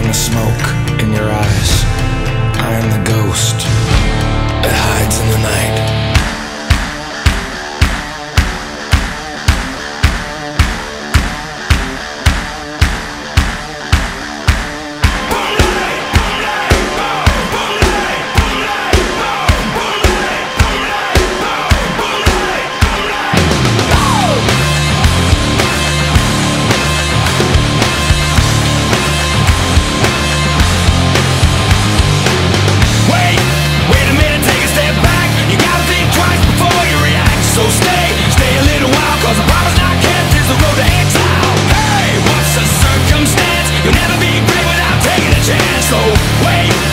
and the smoke in your eyes. So stay, stay a little while Cause the promise not kept is the road to exile. Hey, what's the circumstance? You'll never be great without taking a chance. So wait.